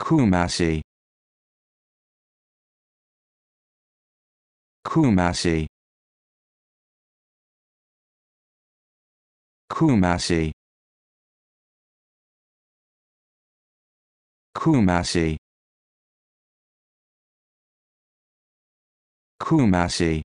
Kumasi Kumasi Kumasi Kumasi Kumasi